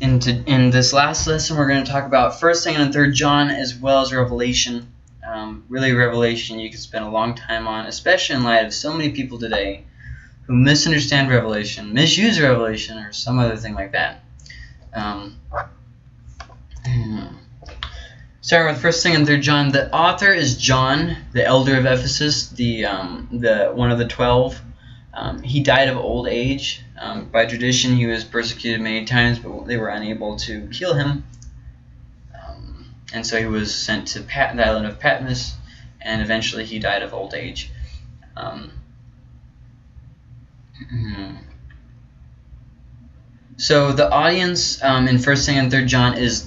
in, to, in this last lesson, we're going to talk about 1st, 2nd, and 3rd John as well as Revelation. Um, really, Revelation you could spend a long time on, especially in light of so many people today who misunderstand Revelation, misuse Revelation, or some other thing like that. Um, starting with First, Second, and Third John. The author is John, the elder of Ephesus, the um, the one of the twelve. Um, he died of old age. Um, by tradition, he was persecuted many times, but they were unable to kill him. Um, and so he was sent to Pat- the island of Patmos, and eventually he died of old age. Um, so the audience um, in First, Second, and Third John is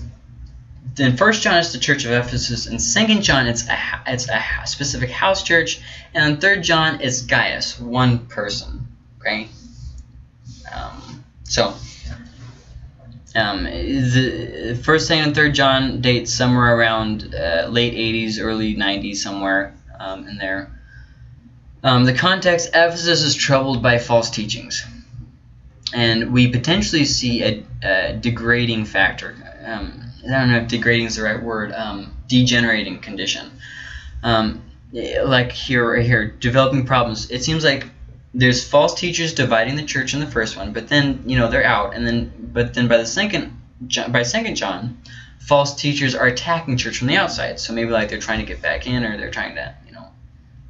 then First John is the church of Ephesus, and Second John it's a it's a specific house church, and Third John is Gaius, one person. Okay. Um, so, um, the First, Second, and Third John date somewhere around uh, late '80s, early '90s, somewhere um, in there. Um, the context: Ephesus is troubled by false teachings, and we potentially see a, a degrading factor. I don't know if degrading is the right word, um, degenerating condition. Um, like here, right here, developing problems. It seems like there's false teachers dividing the church in the first one, but then you know they're out, and then but then by the second by second John, false teachers are attacking church from the outside. So maybe like they're trying to get back in, or they're trying to you know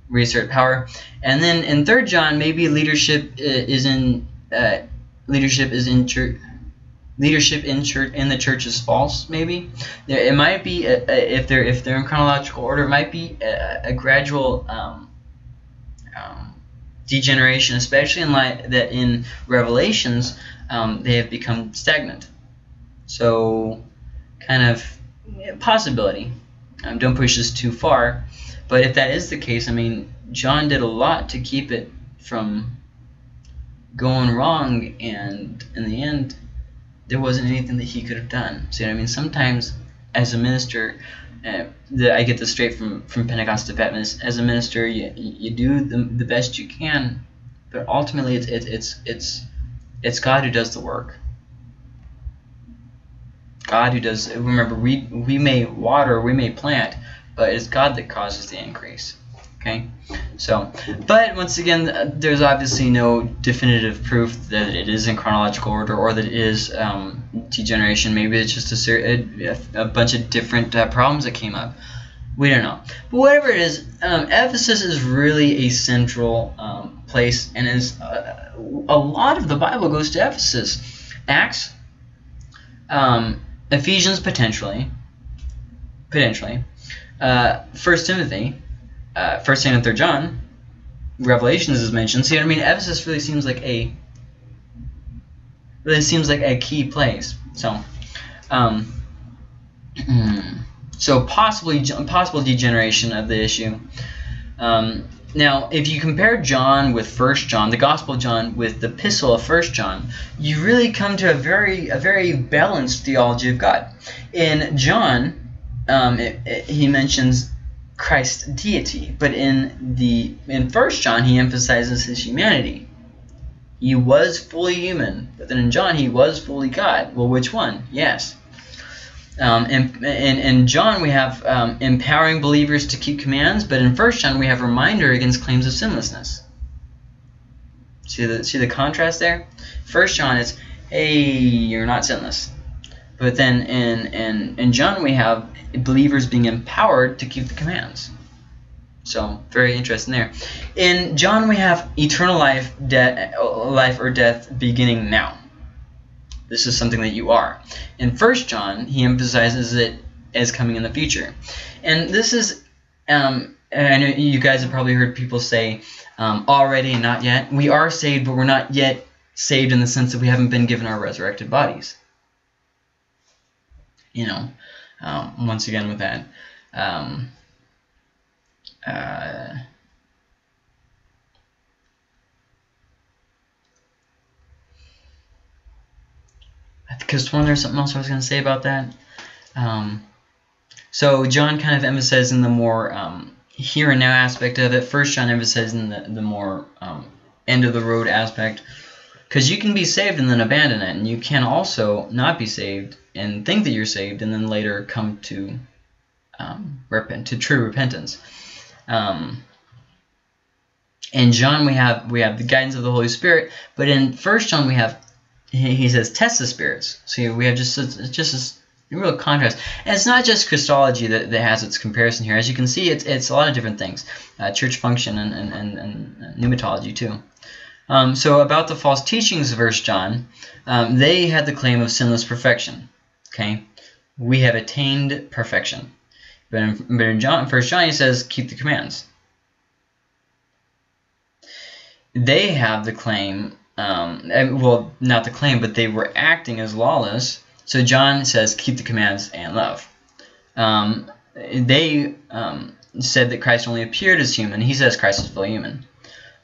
reassert power. And then in third John, maybe leadership is in uh, leadership is in church leadership in church in the church is false. Maybe it might be a, a, if they're if they're in chronological order, it might be a, a gradual um, um, degeneration, especially in light that in Revelations um, they have become stagnant. So, kind of possibility. Um, don't push this too far, but if that is the case, I mean, John did a lot to keep it from going wrong, and in the end, there wasn't anything that he could have done. See what I mean? Sometimes, as a minister, uh, the, I get this straight from, from Pentecost to Patmos. As a minister, you, you do the, the best you can, but ultimately, it's it's it's it's it's God who does the work. God who does. Remember, we we may water, we may plant, but it's God that causes the increase. Okay, so, but once again, there's obviously no definitive proof that it is in chronological order or that it is um, degeneration. Maybe it's just a, a, a bunch of different uh, problems that came up. We don't know. But whatever it is, um, Ephesus is really a central um, place, and is uh, a lot of the Bible goes to Ephesus. Acts, um, Ephesians potentially, potentially, uh, First Timothy, uh, First and Third John, Revelations is mentioned. See what I mean? Ephesus really seems like a really seems like a key place. So, um, so possibly possible degeneration of the issue. Um, now, if you compare John with First John, the Gospel of John, with the Epistle of First John, you really come to a very a very balanced theology of God. In John, um, it, it, he mentions Christ's deity, but in the in First John he emphasizes his humanity. He was fully human, but then in John he was fully God. Well, which one? Yes. Um, in, in, in John we have um, empowering believers to keep commands, but in First John we have reminder against claims of sinlessness. See the see the contrast there? First John is, hey, you're not sinless. But then in, in, in John we have believers being empowered to keep the commands. So very interesting there. In John we have eternal life, death, life or death beginning now. This is something that you are. In First John he emphasizes it as coming in the future, and this is. Um, I know you guys have probably heard people say um, already and not yet. We are saved, but we're not yet saved in the sense that we haven't been given our resurrected bodies. You know, um, once again with that. Um, uh, because one there's something else I was going to say about that. Um, so John kind of emphasizing the more um, here and now aspect of it. First John emphasizing the, the more um, end of the road aspect Because you can be saved and then abandon it, and you can also not be saved and think that you're saved, and then later come to um, repent to true repentance. Um, in John we have we have the guidance of the Holy Spirit, but in First John we have he, says test the spirits. So we have just just a real contrast. And it's not just Christology that, that has its comparison here. As you can see, it's, it's a lot of different things. Uh, church function and, and, and, and pneumatology too. Um, so about the false teachings of First John, um, they had the claim of sinless perfection. Okay, we have attained perfection. But in, but in John, First John, he says, keep the commands. They have the claim, um, well, not the claim, but they were acting as lawless. So John says, keep the commands and love. Um, they um, said that Christ only appeared as human. He says Christ is fully human.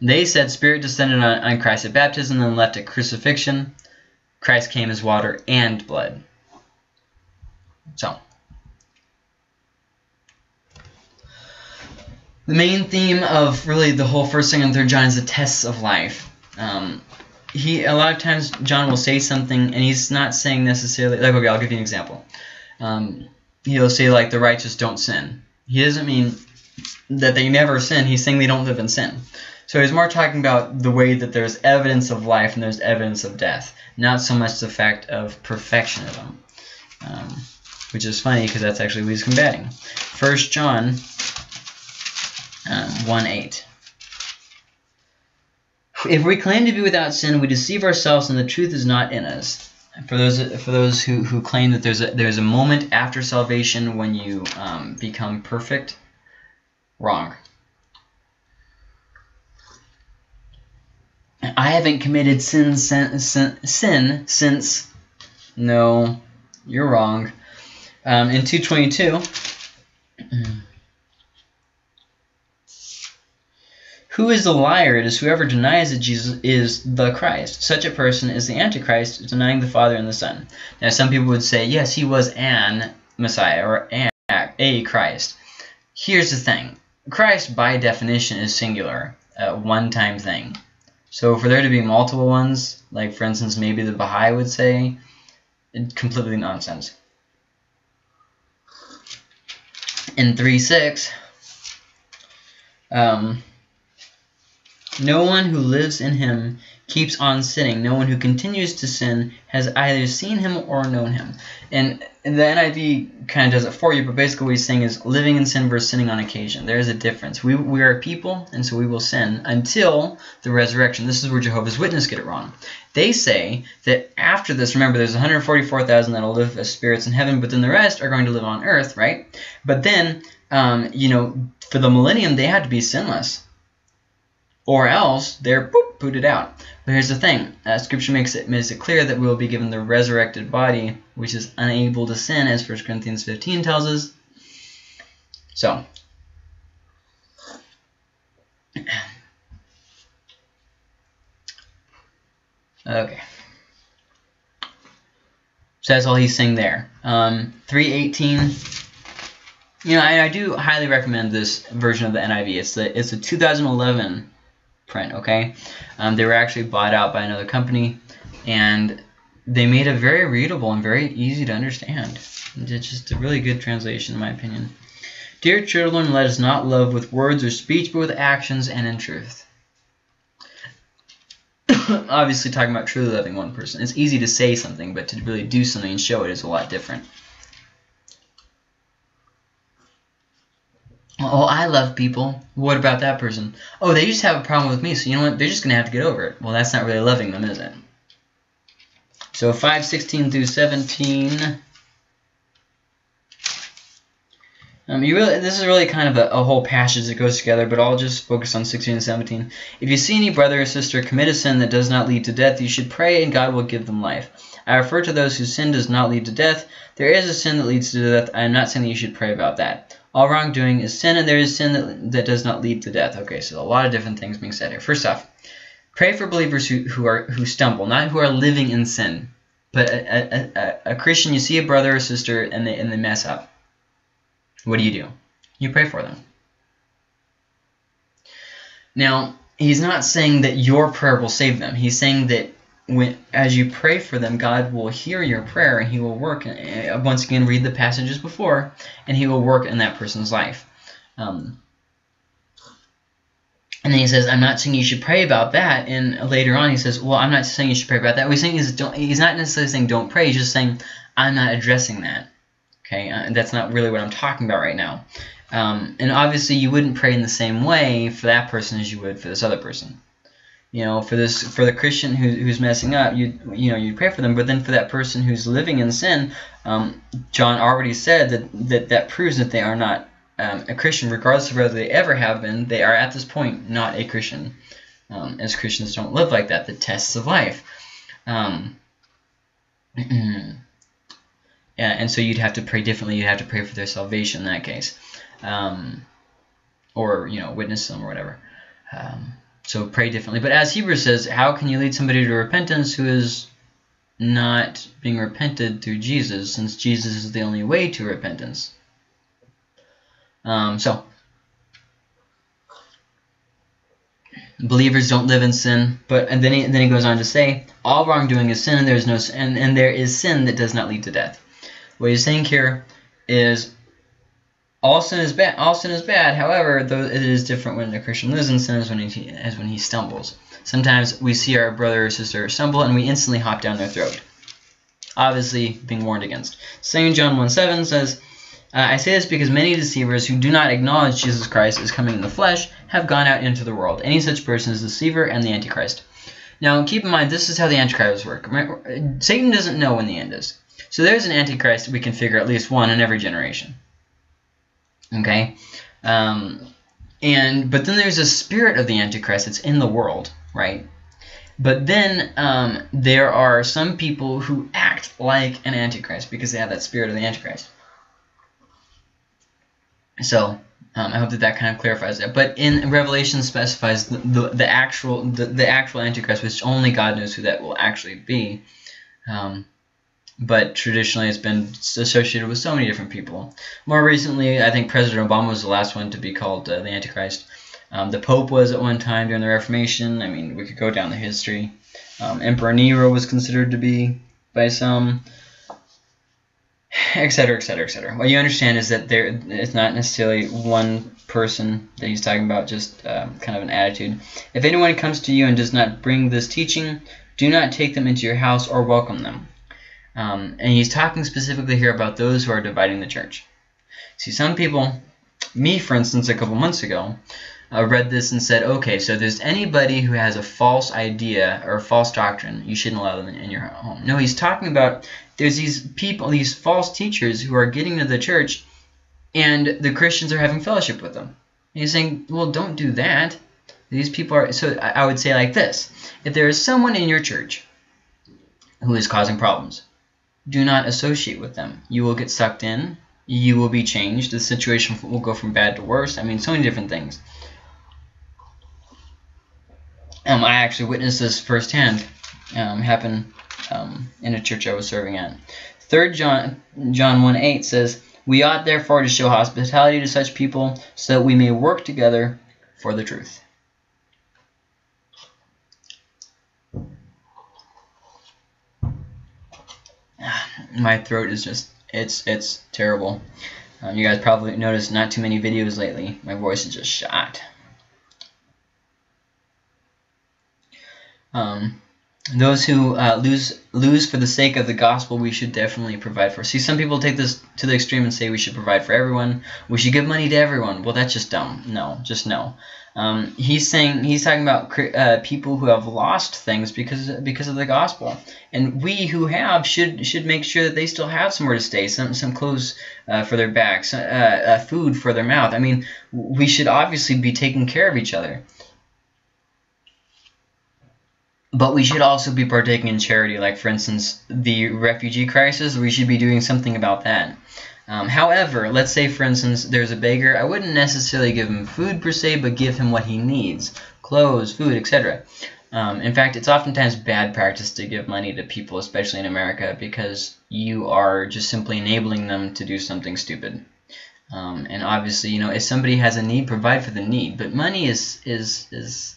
They said Spirit descended on, on Christ at baptism and left at crucifixion. Christ came as water and blood. So, the main theme of really the whole first, second, and third John is the tests of life. Um, he a lot of times John will say something and he's not saying necessarily like okay I'll give you an example. Um, he'll say like the righteous don't sin. He doesn't mean that they never sin. He's saying they don't live in sin. So he's more talking about the way that there's evidence of life and there's evidence of death, not so much the fact of perfectionism, um, which is funny because that's actually what he's combating. First John um, 1 8. If we claim to be without sin, we deceive ourselves and the truth is not in us. For those for those who, who claim that there's a, there's a moment after salvation when you um, become perfect, wrong. I haven't committed sin, sin, sin, sin since. No, you're wrong. Um, in 222, who is the liar? It is whoever denies that Jesus is the Christ. Such a person is the Antichrist, denying the Father and the Son. Now, some people would say, yes, he was an Messiah or an, a Christ. Here's the thing. Christ, by definition, is singular, a one-time thing. So for there to be multiple ones, like for instance maybe the Baha'i would say, it's completely nonsense. In 3.6, um, no one who lives in him keeps on sinning. No one who continues to sin has either seen him or known him. And the NIV kind of does it for you, but basically what he's saying is living in sin versus sinning on occasion. There is a difference. We, we are people, and so we will sin until the resurrection. This is where Jehovah's Witnesses get it wrong. They say that after this, remember, there's 144,000 that will live as spirits in heaven, but then the rest are going to live on earth, right? But then, um, you know, for the millennium, they had to be sinless or else they're boop, booted out. But here's the thing: uh, Scripture makes it makes it clear that we will be given the resurrected body, which is unable to sin, as 1 Corinthians 15 tells us. So. Okay. So that's all he's saying there. Um, 318. You know, I, I do highly recommend this version of the NIV. It's the it's a 2011 print, okay? Um, they were actually bought out by another company, and they made it very readable and very easy to understand. It's just a really good translation, in my opinion. Dear children, let us not love with words or speech, but with actions and in truth. Obviously, talking about truly loving one person. It's easy to say something, but to really do something and show it is a lot different. Oh, I love people. What about that person? Oh, they just have a problem with me, so you know what? They're just going to have to get over it. Well, that's not really loving them, is it? So 516 through 17. Um, you really, this is really kind of a, a, whole passage that goes together, but I'll just focus on 16 and 17. If you see any brother or sister commit a sin that does not lead to death, you should pray and God will give them life. I refer to those whose sin does not lead to death. There is a sin that leads to death. I am not saying that you should pray about that. All wrongdoing is sin, and there is sin that, that does not lead to death. Okay, so a lot of different things being said here. First off, pray for believers who, who are who stumble, not who are living in sin. But a, a, a, Christian, you see a brother or sister and they, and they mess up. What do you do? You pray for them. Now, he's not saying that your prayer will save them. He's saying that when as you pray for them, God will hear your prayer and He will work. Uh, once again, read the passages before, and He will work in that person's life. Um, and then he says, "I'm not saying you should pray about that." And later on, he says, "Well, I'm not saying you should pray about that." What he's saying is, don't. He's not necessarily saying don't pray. He's just saying, "I'm not addressing that." Okay, uh, that's not really what I'm talking about right now. Um, and obviously, you wouldn't pray in the same way for that person as you would for this other person. You know, for this for the Christian who, who's messing up, you you know you pray for them. But then for that person who's living in sin, um, John already said that that that proves that they are not um, a Christian, regardless of whether they ever have been. They are at this point not a Christian, um, as Christians don't live like that. The tests of life. Um, yeah, and so you'd have to pray differently. You'd have to pray for their salvation in that case um, or you know witness them or whatever. Um, so pray differently. But as Hebrews says, how can you lead somebody to repentance who is not being repented through Jesus, since Jesus is the only way to repentance? Um, so believers don't live in sin, but and then he, and then he goes on to say, all wrongdoing is sin, and there is no and and there is sin that does not lead to death. What he's saying here is all sin is bad. All sin is bad. However, though it is different when a Christian lives in sin as when he as when he stumbles. Sometimes we see our brother or sister stumble and we instantly hop down their throat. Obviously, being warned against. St. John 1 7 says, uh, I say this because many deceivers who do not acknowledge Jesus Christ as coming in the flesh have gone out into the world. Any such person is a deceiver and the Antichrist. Now, keep in mind, this is how the Antichrists work. Satan doesn't know when the end is. So there's an Antichrist we can figure at least one in every generation. Okay? Um, and But then there's a spirit of the Antichrist that's in the world, right? But then um, there are some people who act like an Antichrist because they have that spirit of the Antichrist. So um, I hope that that kind of clarifies it. But in Revelation specifies the, the, the actual the, the actual Antichrist, which only God knows who that will actually be. Um, but traditionally it's been associated with so many different people. More recently, I think President Obama was the last one to be called uh, the Antichrist. Um, the Pope was at one time during the Reformation. I mean, we could go down the history. Um, Emperor Nero was considered to be by some, etc., etc., etc. What you understand is that there it's not necessarily one person that he's talking about, just um, kind of an attitude. If anyone comes to you and does not bring this teaching, do not take them into your house or welcome them. Um, and he's talking specifically here about those who are dividing the church. See, some people, me for instance, a couple months ago, uh, read this and said, okay, so there's anybody who has a false idea or a false doctrine, you shouldn't allow them in your home. No, he's talking about there's these people, these false teachers who are getting to the church and the Christians are having fellowship with them. And he's saying, well, don't do that. These people are, so I would say like this. If there is someone in your church who is causing problems, do not associate with them. You will get sucked in. You will be changed. The situation will go from bad to worse. I mean, so many different things. Um, I actually witnessed this firsthand um, happen um, in a church I was serving at. Third John, John 1 8 says, We ought therefore to show hospitality to such people so that we may work together for the truth. My throat is just it's it's terrible. Um, you guys probably noticed not too many videos lately. My voice is just shot. Um, those who uh, lose lose for the sake of the gospel, we should definitely provide for. See, some people take this to the extreme and say we should provide for everyone. We should give money to everyone. Well, that's just dumb. No, just no. Um, he's saying he's talking about uh, people who have lost things because because of the gospel, and we who have should should make sure that they still have somewhere to stay, some some clothes uh, for their backs, uh, uh, food for their mouth. I mean, we should obviously be taking care of each other. But we should also be partaking in charity, like for instance the refugee crisis. We should be doing something about that. Um, however, let's say for instance there's a beggar. I wouldn't necessarily give him food per se, but give him what he needs. Clothes, food, etc. Um, in fact, it's oftentimes bad practice to give money to people, especially in America, because you are just simply enabling them to do something stupid. Um, and obviously, you know, if somebody has a need, provide for the need. But money is is is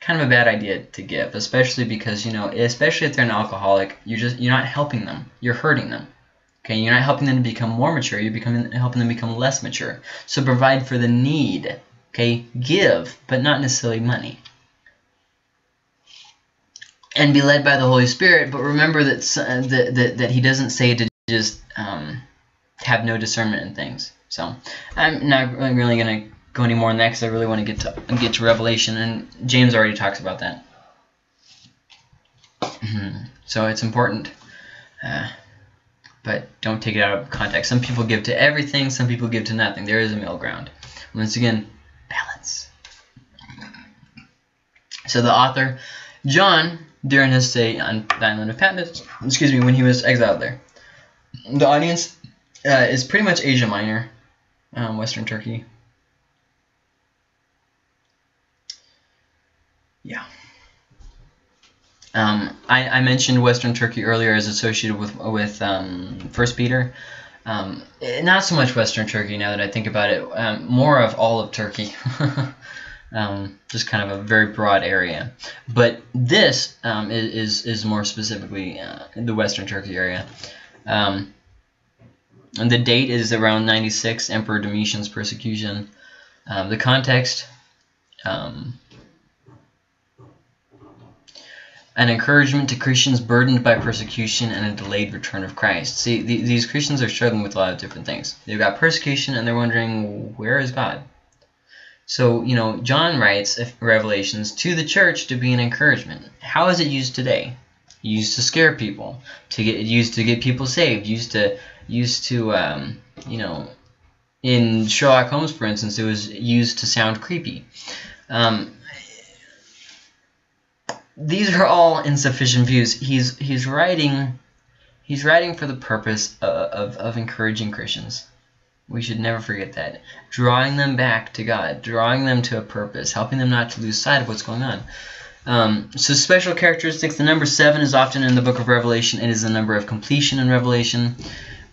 kind of a bad idea to give, especially because you know, especially if they're an alcoholic, you're just you're not helping them, you're hurting them. Okay, you're not helping them to become more mature, you're becoming helping them become less mature. So provide for the need. Okay, give, but not necessarily money. And be led by the Holy Spirit, but remember that that that, that He doesn't say to just um, have no discernment in things. So I'm not really going to go any more on that because I really want to get to get to Revelation, and James already talks about that. Mm-hmm. so it's important, uh, but don't take it out of context. Some people give to everything, some people give to nothing. There is a middle ground. Once again, balance. So the author, John, during his stay on the island of Patmos, excuse me, when he was exiled there, the audience uh, is pretty much Asia Minor, um, Western Turkey. Yeah. Um, I, I, mentioned Western Turkey earlier as associated with with um, First Peter. Um, not so much Western Turkey now that I think about it. Um, more of all of Turkey. Um, just kind of a very broad area. But this um, is, is, more specifically uh, the Western Turkey area. and the date is around 96, Emperor Domitian's persecution. the context um, an encouragement to Christians burdened by persecution and a delayed return of Christ. See, the, these Christians are struggling with a lot of different things. They've got persecution and they're wondering, where is God? So, you know, John writes Revelations to the church to be an encouragement. How is it used today? Used to scare people, to get used to get people saved, used to used to um, you know, in Sherlock Holmes, for instance, it was used to sound creepy. Um, these are all insufficient views. He's he's writing he's writing for the purpose of, of, of encouraging Christians. We should never forget that. Drawing them back to God, drawing them to a purpose, helping them not to lose sight of what's going on. Um, so special characteristics, the number 7 is often in the book of Revelation. It is the number of completion in Revelation.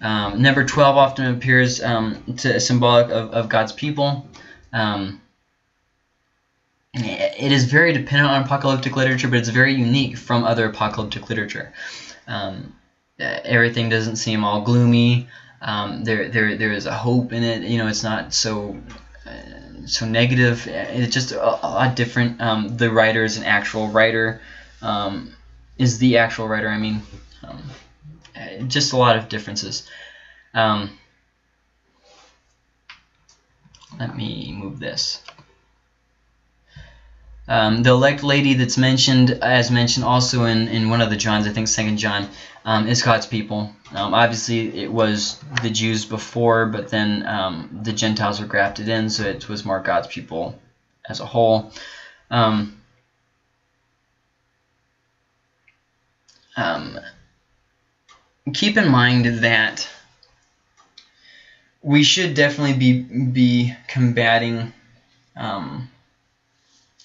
Um, number 12 often appears um, to symbolic of, of God's people. Um, it is very dependent on apocalyptic literature, but it's very unique from other apocalyptic literature. Um, everything doesn't seem all gloomy. Um, there, there, there is a hope in it. You know, it's not so, uh, so negative. It's just a, a lot different. Um, the writer is an actual writer. Um, is the actual writer? I mean, um, just a lot of differences. Um, let me move this. Um, the elect lady that's mentioned, as mentioned also in, in one of the Johns, I think Second John, um, is God's people. Um, obviously, it was the Jews before, but then um, the Gentiles were grafted in, so it was more God's people as a whole. Um, um, keep in mind that we should definitely be be combating um,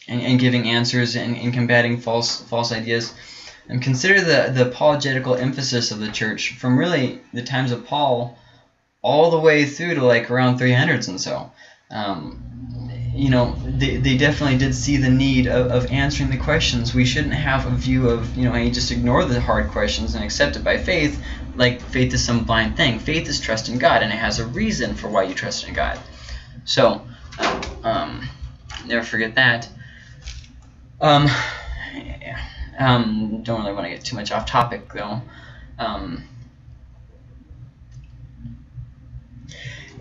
and, and giving answers and, and combating false false ideas. And consider the, the apologetical emphasis of the church from really the times of Paul all the way through to like around 300s and so. Um, you know, they, they definitely did see the need of, of answering the questions. We shouldn't have a view of, you know, hey, just ignore the hard questions and accept it by faith, like faith is some blind thing. Faith is trust in God, and it has a reason for why you trust in God. So, um, never forget that. Um, yeah. um, don't really want to get too much off topic though. Um,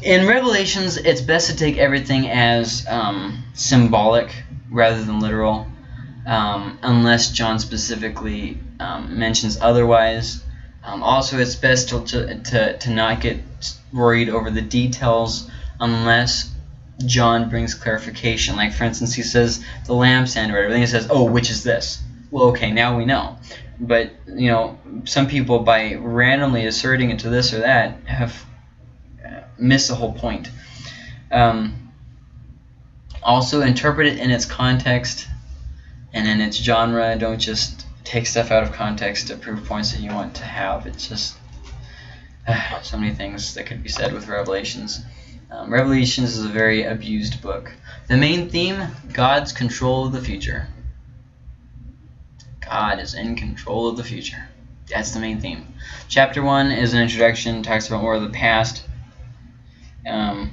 in Revelations, it's best to take everything as um, symbolic rather than literal, um, unless John specifically um, mentions otherwise. Um, also, it's best to, to, to not get worried over the details unless John brings clarification. Like, for instance, he says the lampstand or. Then he says, oh, which is this? Well, okay, now we know. But, you know, some people, by randomly asserting it to this or that, have uh, missed the whole point. Um, also, interpret it in its context and in its genre. Don't just take stuff out of context to prove points that you want to have. It's just uh, so many things that could be said with Revelations. Um, Revelations is a very abused book. The main theme, God's control of the future. God is in control of the future. That's the main theme. Chapter 1 is an introduction, talks about more of the past. Um,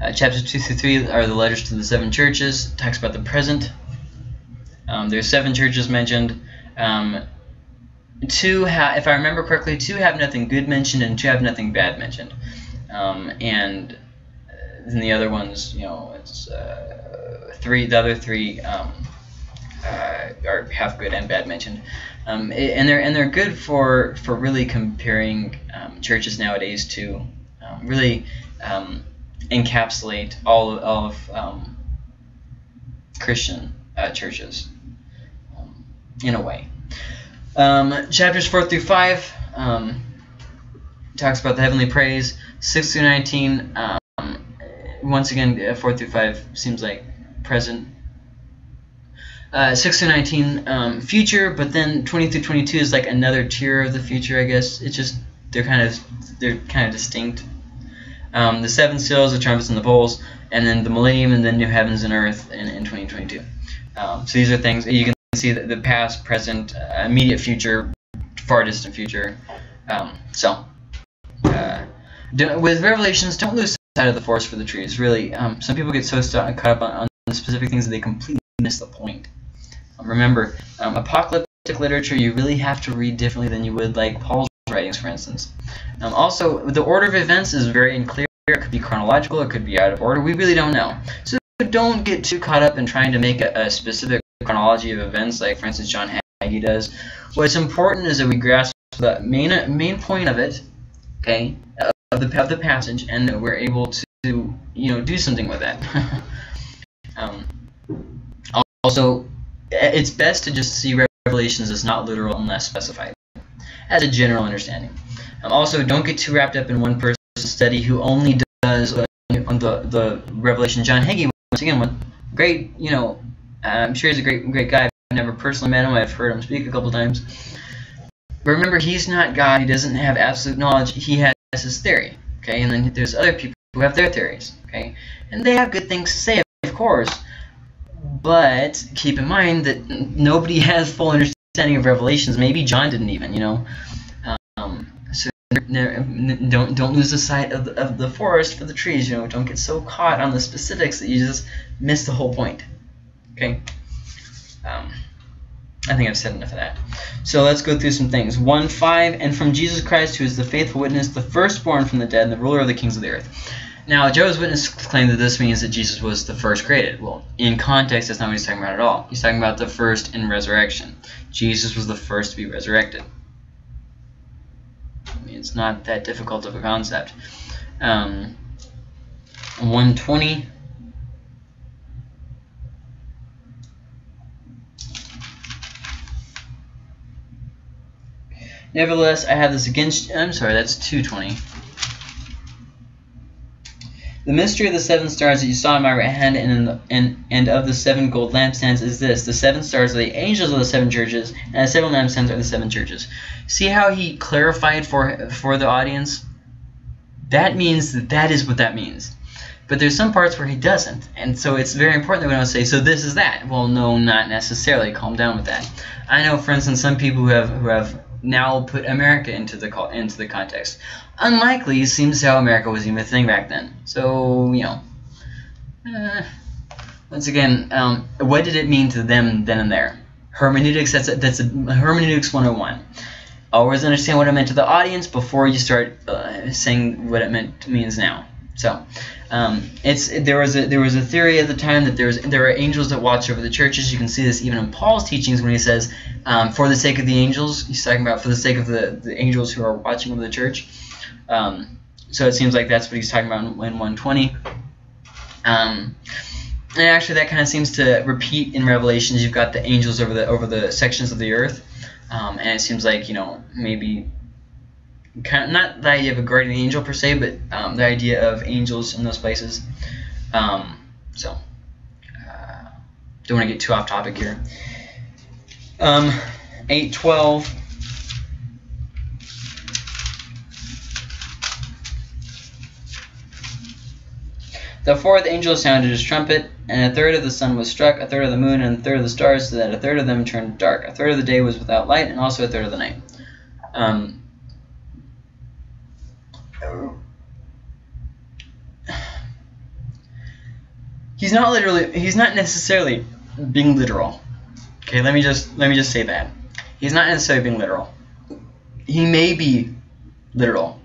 uh, chapters 2 through 3 are the letters to the seven churches, talks about the present. Um, there's seven churches mentioned. Um, two have, if I remember correctly, two have nothing good mentioned and two have nothing bad mentioned. Um, and then the other ones, you know, it's uh, three. The other three um, uh, are have good and bad mentioned, um, and they're and they're good for for really comparing um, churches nowadays to um, really um, encapsulate all of um, Christian uh, churches in a way. Chapters four through five talks about the heavenly praise. Six through nineteen once again, uh, 4 through 5 seems like present. Uh, 6 through 19, um, future, but then 20 through 22 is like another tier of the future, I guess. It's just, they're kind of, they're kind of distinct. Um, the seven seals, the trumpets, and the bowls, and then the millennium, and then new heavens and earth in, in 2022. Um, so these are things, you can see the, the past, present, uh, immediate future, far distant future. Um, so, uh, with Revelations, don't lose sight of the forest for the trees. Really, um, some people get so stuck, caught up on, on specific things that they completely miss the point. Um, remember, um, apocalyptic literature you really have to read differently than you would like Paul's writings, for instance. Um, also, the order of events is very unclear. It could be chronological. It could be out of order. We really don't know. So don't get too caught up in trying to make a, a specific chronology of events, like for instance John Hagee does. What's important is that we grasp the main main point of it, okay, of the, of the passage and that we're able to you know do something with that. um, also, it's best to just see revelations as not literal unless specified, as a general understanding. Um, also, don't get too wrapped up in one person's study who only does uh, the the Revelation. John Hagee, once again, one great, you know, I'm sure he's a great great guy. I've never personally met him. I've heard him speak a couple times. But remember, he's not God. He doesn't have absolute knowledge. He has his theory, okay? And then there's other people who have their theories, okay? And they have good things to say, of course. But keep in mind that nobody has full understanding of Revelations. Maybe John didn't even, you know. Um, so don't don't lose the sight of the, of the forest for the trees. You know, don't get so caught on the specifics that you just miss the whole point. Okay. Um, I think I've said enough of that. So let's go through some things. 1 5, and from Jesus Christ, who is the faithful witness, the firstborn from the dead, and the ruler of the kings of the earth. Now, Jehovah's Witnesses claim that this means that Jesus was the first created. Well, in context, that's not what he's talking about at all. He's talking about the first in resurrection. Jesus was the first to be resurrected. I mean, it's not that difficult of a concept. Um, 120 Nevertheless, I have this against. I'm sorry, that's 220. The mystery of the seven stars that you saw in my right hand and, the, and, and of the seven gold lampstands is this. The seven stars are the angels of the seven churches, and the seven lampstands are the seven churches. See how he clarified for, for the audience? That means that that is what that means. But there's some parts where he doesn't, and so it's very important that we don't say, so this is that. Well, no, not necessarily. Calm down with that. I know, for instance, some people who have who have now put America into the into the context. Unlikely seems how America was even a thing back then. So you know, uh, once again, um, what did it mean to them then and there? Hermeneutics. That's a, that's a hermeneutics 101. Always understand what it meant to the audience before you start uh, saying what it meant means now. So, um, it's there was a there was a theory at the time that there was there are angels that watch over the churches. You can see this even in Paul's teachings when he says, um, "For the sake of the angels," he's talking about for the sake of the, the angels who are watching over the church. Um, so it seems like that's what he's talking about in, in 120. Um, and actually, that kind of seems to repeat in Revelations. You've got the angels over the over the sections of the earth, um, and it seems like you know maybe kind of not the idea of a guardian angel per se, but um, the idea of angels in those places. Um, so, uh, don't want to get too off topic here. Um, 812. The fourth angel sounded his trumpet, and a third of the sun was struck, a third of the moon, and a third of the stars, so that a third of them turned dark. A third of the day was without light, and also a third of the night. Um, he's not literally. He's not necessarily being literal. Okay, let me just let me just say that he's not necessarily being literal. He may be literal,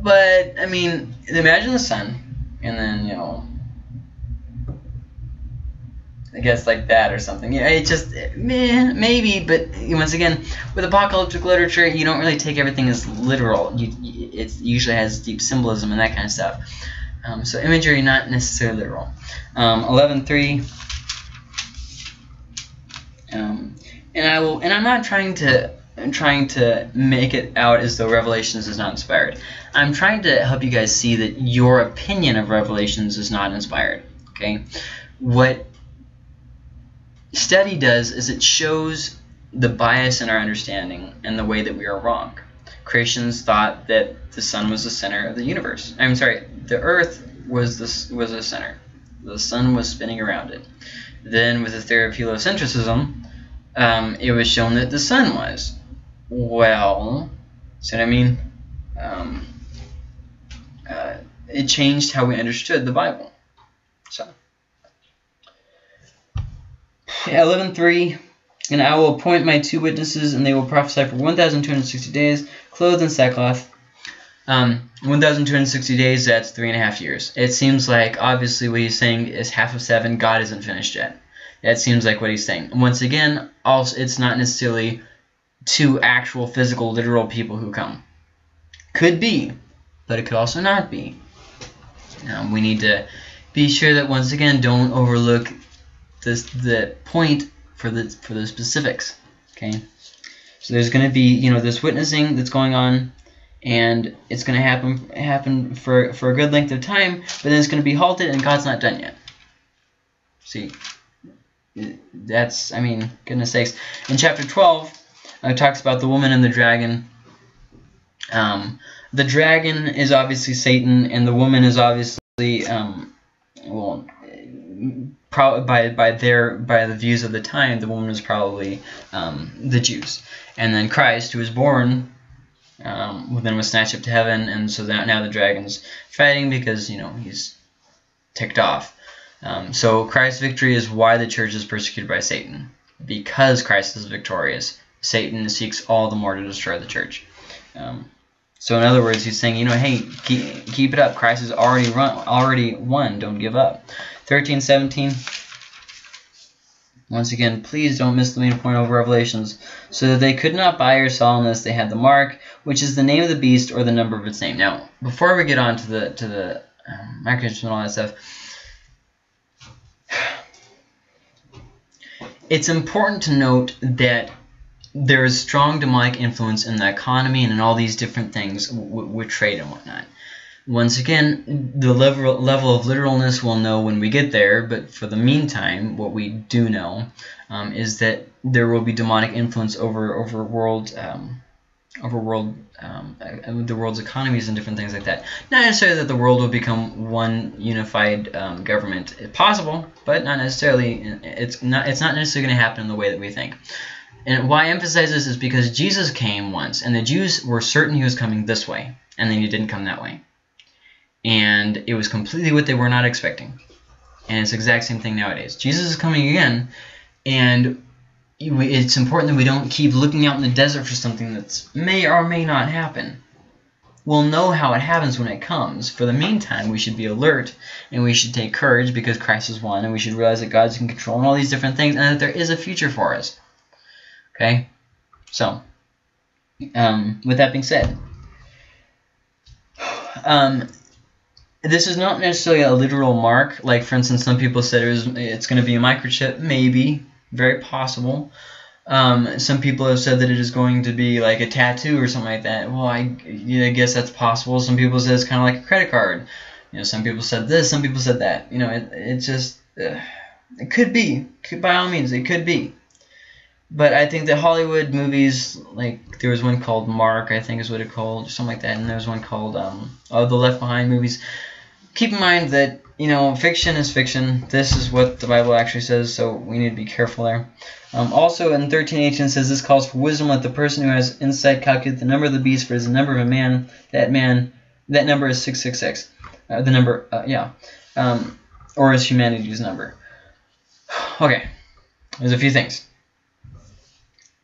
but I mean, imagine the sun, and then you know, I guess like that or something. Yeah, it just meh, maybe, but once again, with apocalyptic literature, you don't really take everything as literal. You, it usually has deep symbolism and that kind of stuff. Um, so imagery not necessarily literal. Um, 11.3 um, and I will, and I'm not trying to I'm trying to make it out as though Revelations is not inspired. I'm trying to help you guys see that your opinion of Revelations is not inspired. Okay, what study does is it shows the bias in our understanding and the way that we are wrong. Creatians thought that the sun was the center of the universe. I'm sorry, the earth was the was the center. The sun was spinning around it. Then with the theory of heliocentrism, um, it was shown that the sun was. Well, see what I mean? Um, uh, it changed how we understood the Bible. So, 11.3, And I will appoint my two witnesses, and they will prophesy for 1,260 days, clothed in sackcloth. Um, 1,260 days, that's three and a half years. It seems like, obviously, what he's saying is half of seven. God isn't finished yet. That seems like what he's saying. Once again, also it's not necessarily two actual physical literal people who come. Could be, but it could also not be. Um, we need to be sure that once again don't overlook the point for the for the specifics. Okay, so there's going to be you know this witnessing that's going on, and it's going to happen happen for for a good length of time, but then it's going to be halted, and God's not done yet. See, that's, I mean, goodness sakes. In chapter 12, it talks about the woman and the dragon. Um, the dragon is obviously Satan, and the woman is obviously, um, well, by by their by the views of the time, the woman was probably um, the Jews, and then Christ, who was born, um, then was snatched up to heaven, and so that now the dragon's fighting because you know he's ticked off. Um, so Christ's victory is why the church is persecuted by Satan. Because Christ is victorious, Satan seeks all the more to destroy the church. Um, so in other words, he's saying, you know, hey, keep, keep it up. Christ has already run, already won. Don't give up. 13, 17. Once again, please don't miss the main point of Revelations. So that they could not buy or sell unless they had the mark, which is the name of the beast or the number of its name. Now, before we get on to the to the um, and all that stuff, it's important to note that there is strong demonic influence in the economy and in all these different things with trade and whatnot. Once again, the level, level of literalness we'll know when we get there, but for the meantime, what we do know um, is that there will be demonic influence over, over world um, over world um, the world's economies and different things like that. Not necessarily that the world will become one unified um, government. It's possible, but not necessarily. It's not. It's not necessarily going to happen in the way that we think. And why I emphasize this is because Jesus came once, and the Jews were certain he was coming this way, and then he didn't come that way. And it was completely what they were not expecting. And it's the exact same thing nowadays. Jesus is coming again, and it's important that we don't keep looking out in the desert for something that may or may not happen. We'll know how it happens when it comes. For the meantime, we should be alert and we should take courage because Christ is one and we should realize that God's in control and all these different things and that there is a future for us. Okay? So, um, with that being said, um, this is not necessarily a literal mark. Like, for instance, some people said it was, it's going to be a microchip. Maybe very possible. Um, some people have said that it is going to be like a tattoo or something like that. Well, I, I guess that's possible. Some people said it's kind of like a credit card. You know, some people said this, some people said that. You know, it, it just, uh, it could be. Could, by all means, it could be. But I think the Hollywood movies, like there was one called Mark, I think is what it called, or something like that, and there was one called um, oh, the Left Behind movies keep in mind that you know fiction is fiction. This is what the Bible actually says, so we need to be careful there. Um, also in 1318 says this calls for wisdom. Let the person who has insight calculate the number of the beast, for it is the number of a man. That man, that number is 666. Uh, the number, uh, yeah, um, or is humanity's number. Okay, there's a few things.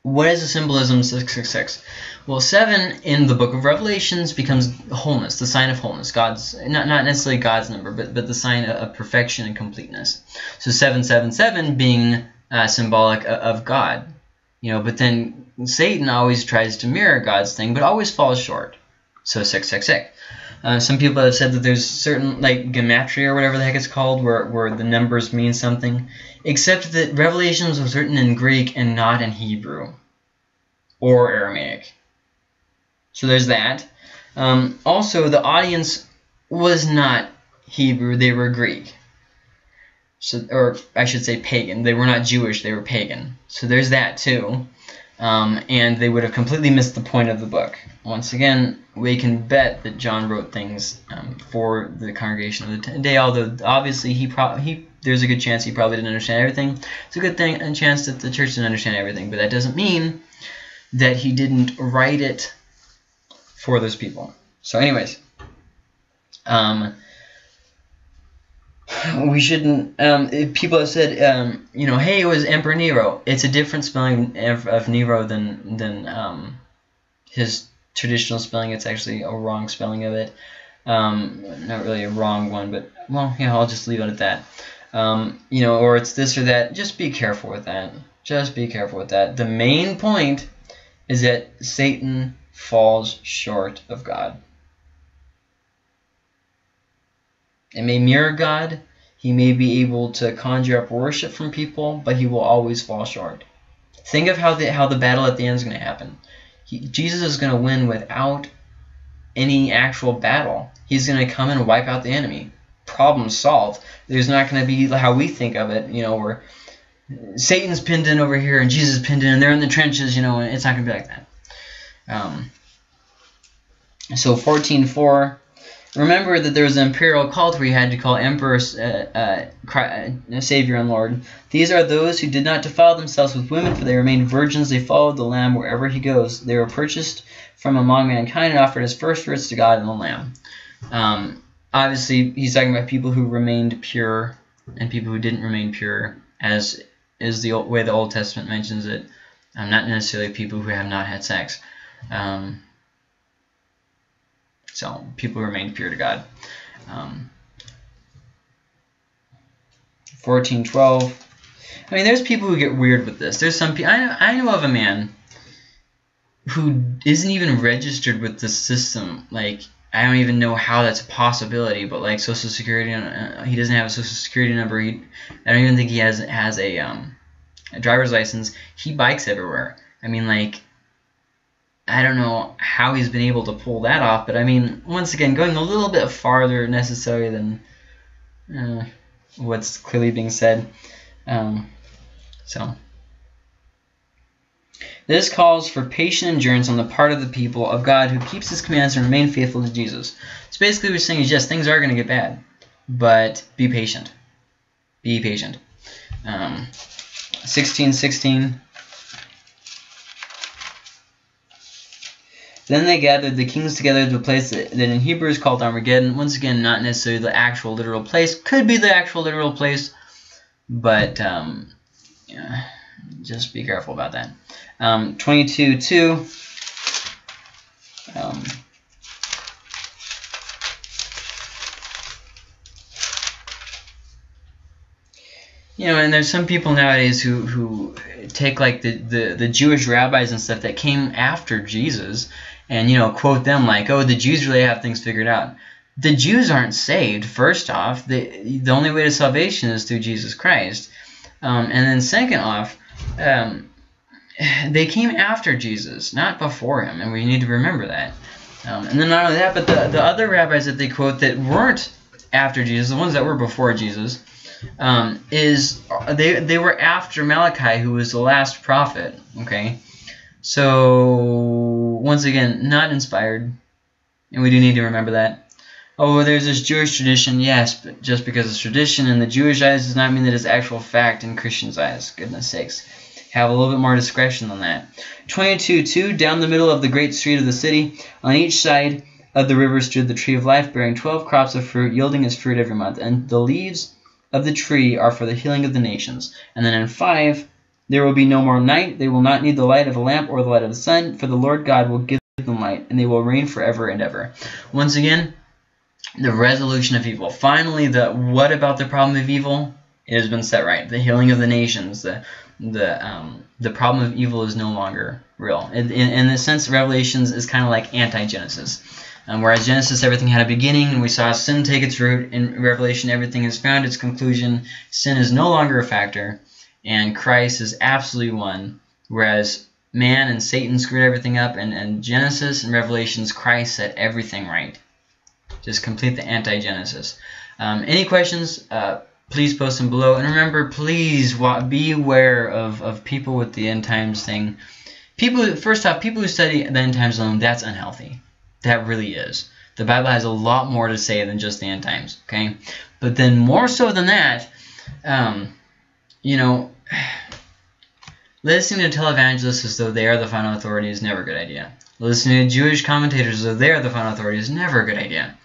What is the symbolism 666? Well, 7 in the book of Revelations becomes wholeness, the sign of wholeness. God's not, not necessarily God's number, but, but the sign of perfection and completeness. So 777 being uh, symbolic of God. You know, but then Satan always tries to mirror God's thing, but always falls short. So 666. Uh, some people have said that there's certain, like gematria or whatever the heck it's called, where, where the numbers mean something, except that Revelations was written in Greek and not in Hebrew or Aramaic. So there's that. Um, also, the audience was not Hebrew, they were Greek. So, or I should say pagan. They were not Jewish, they were pagan. So there's that too. Um, and they would have completely missed the point of the book. Once again, we can bet that John wrote things um, for the congregation of the day, although obviously he he there's a good chance he probably didn't understand everything. It's a good thing and chance that the church didn't understand everything, but that doesn't mean that he didn't write it for those people. So anyways, um, we shouldn't. Um, people have said, um, you know, hey, it was Emperor Nero. It's a different spelling of, of Nero than than um, his traditional spelling. It's actually a wrong spelling of it. Um, not really a wrong one, but well, yeah, I'll just leave it at that. Um, you know, or it's this or that. Just be careful with that. Just be careful with that. The main point is that Satan falls short of God. It may mirror God. He may be able to conjure up worship from people, but he will always fall short. Think of how the how the battle at the end is going to happen. He, Jesus is going to win without any actual battle. He's going to come and wipe out the enemy. Problem solved. There's not going to be how we think of it, you know, where Satan's pinned in over here and Jesus pinned in and they're in the trenches, you know, it's not going to be like that. Um, so 14.4 Remember that there was an imperial cult where you had to call emperor uh, uh, uh, Savior and Lord. These are those who did not defile themselves with women, for they remained virgins. They followed the Lamb wherever he goes. They were purchased from among mankind and offered as first fruits to God and the Lamb. Um, obviously, he's talking about people who remained pure and people who didn't remain pure, as is the way the Old Testament mentions it. Um, not necessarily people who have not had sex. Um, so people remain pure to God. Um, 1412. I mean, there's people who get weird with this. There's some people. I know, I know of a man who isn't even registered with the system. Like, I don't even know how that's a possibility. But like Social Security, uh, he doesn't have a Social Security number. He, I don't even think he has has a um, a driver's license. He bikes everywhere. I mean, like I don't know how he's been able to pull that off, but I mean, once again, going a little bit farther necessary than uh, what's clearly being said. Um, so, this calls for patient endurance on the part of the people of God who keeps His commands and remain faithful to Jesus. So basically, what we're saying is yes, things are going to get bad, but be patient. Be patient. Um, 16, 16. Then they gathered the kings together to a place that, in Hebrew is called Armageddon. Once again, not necessarily the actual literal place. Could be the actual literal place, but um, yeah, just be careful about that. Um, 22 2. Um, you know, and there's some people nowadays who, who take like the, the, the Jewish rabbis and stuff that came after Jesus and you know quote them like, "Oh, the Jews really have things figured out." The Jews aren't saved. First off, the the only way to salvation is through Jesus Christ, um, and then second off, um, they came after Jesus, not before him, and we need to remember that. Um, and then not only that, but the the other rabbis that they quote that weren't after Jesus, the ones that were before Jesus, um, is they they were after Malachi, who was the last prophet. Okay, so once again, not inspired, and we do need to remember that. oh, there's this Jewish tradition. Yes, but just because it's tradition in the Jewish eyes does not mean that it's actual fact in Christians' eyes. Goodness sakes. Have a little bit more discretion than that. 22. 2. Down the middle of the great street of the city, on each side of the river stood the tree of life, bearing twelve crops of fruit, yielding its fruit every month. And the leaves of the tree are for the healing of the nations. And then in 5. There will be no more night. They will not need the light of a lamp or the light of the sun, for the Lord God will give them light, and they will reign forever and ever. Once again, the resolution of evil. Finally, the what about the problem of evil? It has been set right. The healing of the nations. The the um, the problem of evil is no longer real. In, in, in the sense, Revelations is kind of like anti-Genesis. Um, whereas Genesis, everything had a beginning, and we saw sin take its root. In Revelation, everything has found its conclusion. Sin is no longer a factor, and Christ is absolutely one. Whereas man and Satan screwed everything up, and, and Genesis and Revelations, Christ set everything right. Just complete the anti-Genesis. Um, any questions, uh, please post them below. And remember, please be aware of, of people with the end times thing. People, First off, people who study the end times alone, that's unhealthy. That really is. The Bible has a lot more to say than just the end times, okay? But then more so than that, um, you know, listening to televangelists as though they are the final authority is never a good idea. Listening to Jewish commentators as though they are the final authority is never a good idea.